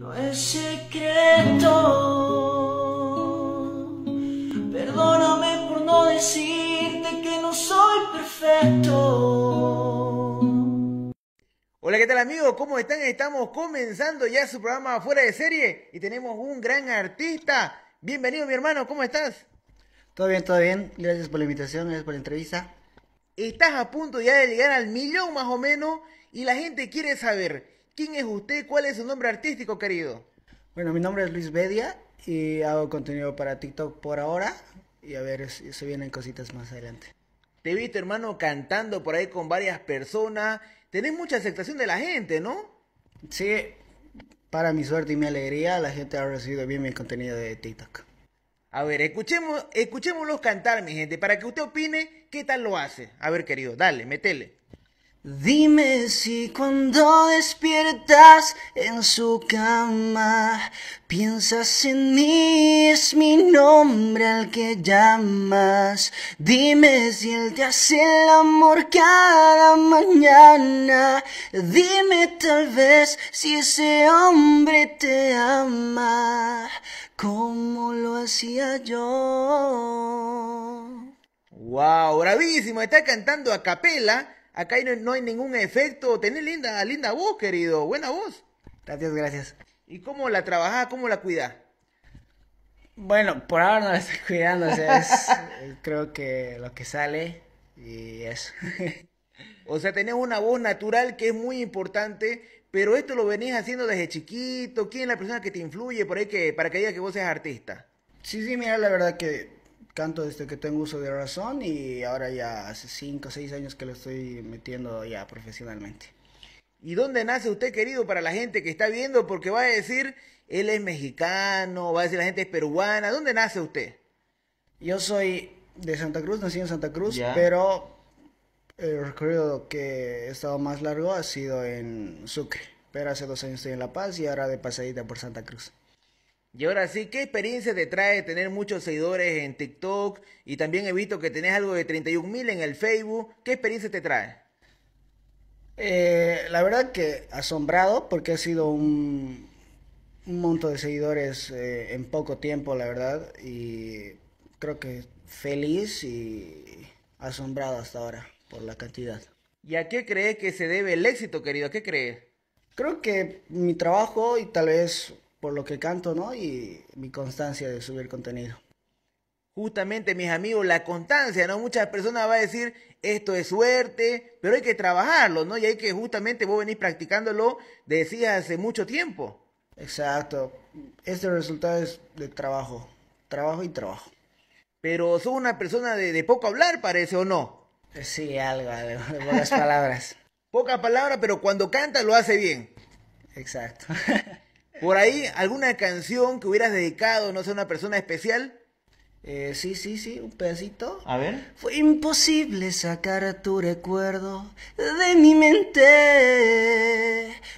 no es secreto. Perdóname por no decirte que no soy perfecto. Hola, ¿qué tal amigos? ¿Cómo están? Estamos comenzando ya su programa Fuera de Serie y tenemos un gran artista. Bienvenido mi hermano, ¿cómo estás? Todo bien, todo bien. Gracias por la invitación, gracias por la entrevista. Estás a punto ya de llegar al millón más o menos y la gente quiere saber quién es usted, cuál es su nombre artístico, querido. Bueno, mi nombre es Luis Bedia y hago contenido para TikTok por ahora y a ver si se vienen cositas más adelante. Te he visto, hermano, cantando por ahí con varias personas. Tenés mucha aceptación de la gente, ¿no? Sí, para mi suerte y mi alegría, la gente ha recibido bien mi contenido de TikTok. A ver, escuchemos, escuchémoslos cantar, mi gente, para que usted opine qué tal lo hace. A ver, querido, dale, metele. Dime si cuando despiertas en su cama piensas en mí, es mi nombre al que llamas. Dime si él te hace el amor cada mañana. Dime tal vez si ese hombre te ama como lo hacía yo. Wow, bravísimo, está cantando a capela. Acá no, hay ningún efecto. Tenés linda, linda voz, querido. Buena voz. Gracias, gracias. ¿Y cómo la trabajás? ¿Cómo la cuidás? Bueno, por ahora no la estoy cuidando, o sea, es, creo que lo que sale y eso. O sea, tenés una voz natural que es muy importante, pero esto lo venís haciendo desde chiquito. ¿Quién es la persona que te influye por ahí que, para que diga que vos seas artista? Sí, sí, mira, la verdad que canto desde que tengo uso de razón y ahora ya hace 5 o 6 años que lo estoy metiendo ya profesionalmente. ¿Y dónde nace usted, querido, para la gente que está viendo? Porque va a decir, él es mexicano, va a decir la gente es peruana. ¿Dónde nace usted? Yo soy de Santa Cruz, nací en Santa Cruz, Ya. pero el recorrido que he estado más largo ha sido en Sucre. Pero hace dos años estoy en La Paz y ahora de pasadita por Santa Cruz. Y ahora sí, ¿qué experiencia te trae tener muchos seguidores en TikTok? Y también he visto que tenés algo de 31 mil en el Facebook. ¿Qué experiencia te trae? Eh, la verdad que asombrado porque ha sido un, un monto de seguidores eh, en poco tiempo, la verdad, y creo que feliz y asombrado hasta ahora por la cantidad. ¿Y a qué crees que se debe el éxito, querido? ¿A qué crees? Creo que mi trabajo y tal vez por lo que canto, ¿no? Y mi constancia de subir contenido. Justamente, mis amigos, la constancia, ¿no? Muchas personas van a decir, esto es suerte, pero hay que trabajarlo, ¿no? Y hay que justamente vos venís practicándolo, decías, hace mucho tiempo. Exacto. Este resultado es de trabajo, trabajo y trabajo. Pero sos una persona de, de poco hablar, parece, ¿o no? Eh, Sí, algo, algo, de buenas palabras. Pocas palabras, pero cuando canta lo hace bien. Exacto. Por ahí, alguna canción que hubieras dedicado, no sé, a una persona especial. Eh, sí, sí, sí, un pedacito. A ver. Fue imposible sacar tu recuerdo de mi mente.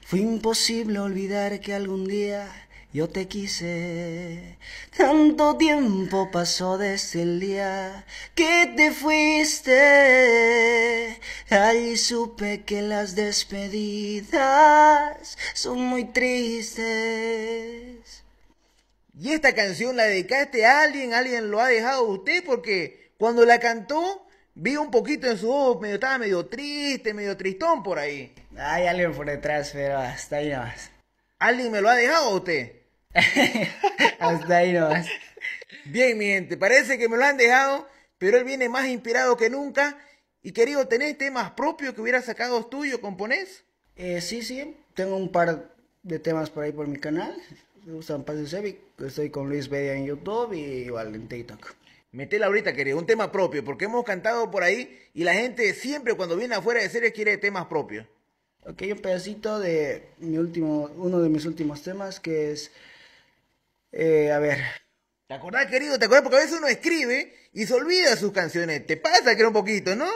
Fue imposible olvidar que algún día yo te quise. Tanto tiempo pasó desde el día que te fuiste. Allí supe que las despedidas son muy tristes. ¿Y esta canción la dedicaste a alguien? ¿Alguien lo ha dejado a usted? Porque cuando la cantó, vi un poquito en su voz, medio, estaba medio triste, medio tristón por ahí. Hay alguien por detrás, pero hasta ahí nomás. ¿Alguien me lo ha dejado a usted? Hasta ahí nomás. Bien, mi gente, parece que me lo han dejado, pero él viene más inspirado que nunca. Y querido, ¿tenés temas propios que hubieras sacado tuyo, componés? Eh, sí, sí, tengo un par de temas por ahí por mi canal. Me gustan Paz de Sevic. Estoy con Luis Bedia en YouTube y igual en TikTok. Metela ahorita, querido, un tema propio, porque hemos cantado por ahí y la gente siempre cuando viene afuera de serie quiere temas propios. Ok, un pedacito de mi último, uno de mis últimos temas que es, eh, a ver, ¿Te acordás, querido? ¿Te acordás? Porque a veces uno escribe y se olvida sus canciones. Te pasa que era un poquito, ¿no?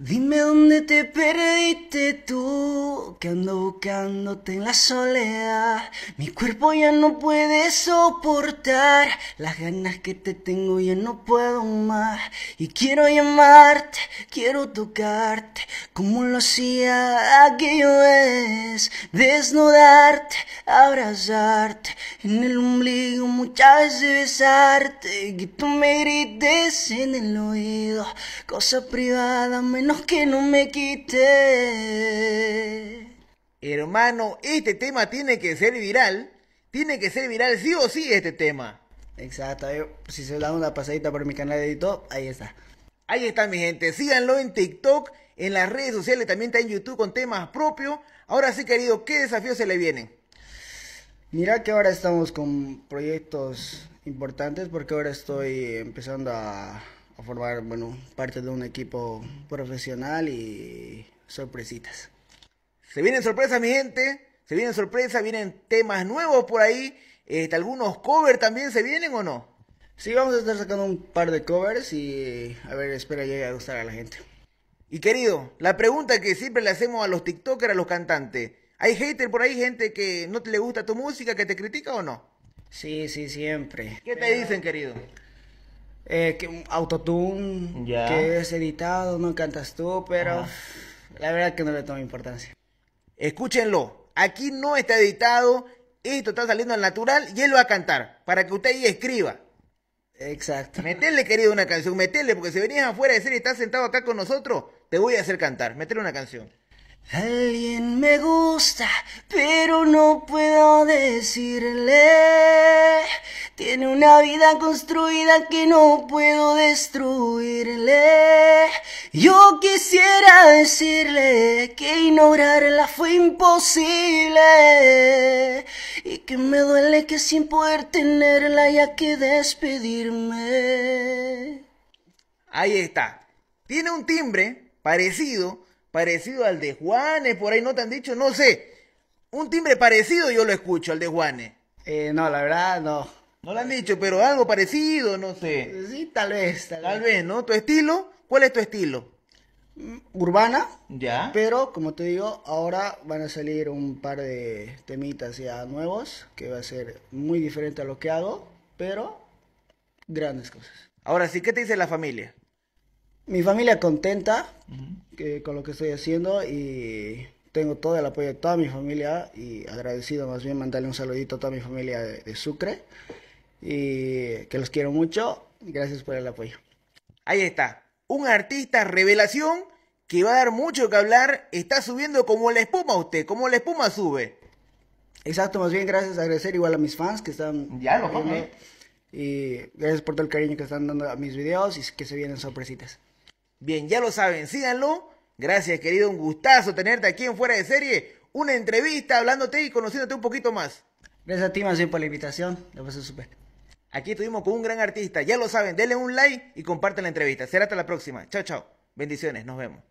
Dime dónde te perdiste tú, que ando buscándote en la soledad. Mi cuerpo ya no puede soportar las ganas que te tengo, ya no puedo más. Y quiero llamarte, quiero tocarte, como lo hacía aquello es. Desnudarte, abrazarte, en el ombligo muchas veces besarte. Que tú me grites en el oído, cosa privada, menos que no me quite. Hermano, este tema tiene que ser viral. Tiene que ser viral sí o sí este tema. Exacto, si se da una pasadita por mi canal de YouTube, ahí está. Ahí está mi gente, síganlo en TikTok, en las redes sociales, también está en YouTube con temas propios. Ahora sí, querido, ¿qué desafíos se le vienen? Mira que ahora estamos con proyectos importantes porque ahora estoy empezando a a formar, bueno, parte de un equipo profesional y sorpresitas. Se vienen sorpresas, mi gente. Se vienen sorpresas, vienen temas nuevos por ahí. Este, ¿Algunos covers también se vienen o no? Sí, vamos a estar sacando un par de covers y a ver, espero llegue a gustar a la gente. Y querido, la pregunta que siempre le hacemos a los TikTokers, a los cantantes. ¿Hay hater por ahí, gente que no te le gusta tu música, que te critica o no? Sí, sí, siempre. ¿Qué te dicen, querido? Eh, que autotune, que es editado, no cantas tú, pero la verdad que no le tomo importancia. Escúchenlo, aquí no está editado, esto está saliendo al natural y él va a cantar, para que usted ahí escriba. Exacto. Metele, querido, una canción, metele, porque si venías afuera de serie y estás sentado acá con nosotros, te voy a hacer cantar. Metele una canción. Alguien me gusta, pero no puedo decirle. Tiene una vida construida que no puedo destruirle. Yo quisiera decirle que ignorarla fue imposible. Y que me duele que sin poder tenerla haya que despedirme. Ahí está. Tiene un timbre parecido parecido al de Juanes, por ahí no te han dicho, no sé. Un timbre parecido yo lo escucho, al de Juanes. Eh, no, la verdad no. No lo han dicho, pero algo parecido, no sé. Sí, tal vez. Tal, vez. ¿no? ¿Tu estilo? ¿Cuál es tu estilo? Mm, urbana. Ya. Pero, como te digo, ahora van a salir un par de temitas ya nuevos, que va a ser muy diferente a lo que hago, pero grandes cosas. Ahora sí, ¿qué te dice la familia? Mi familia contenta que, con lo que estoy haciendo y tengo todo el apoyo de toda mi familia y agradecido más bien mandarle un saludito a toda mi familia de, Sucre y que los quiero mucho. Gracias por el apoyo. Ahí está, un artista revelación que va a dar mucho que hablar, está subiendo como la espuma usted, como la espuma sube. Exacto, más bien gracias, agradecer igual a mis fans que están... Ya lo Y gracias por todo el cariño que están dando a mis videos y que se vienen sorpresitas. Bien, ya lo saben, síganlo. Gracias, querido, un gustazo tenerte aquí en Fuera de Serie. Una entrevista hablándote y conociéndote un poquito más. Gracias a ti, bien, por la invitación. Lo pasé súper. Aquí estuvimos con un gran artista. Ya lo saben, denle un like y comparten la entrevista. Será hasta la próxima. Chao, chao. Bendiciones, nos vemos.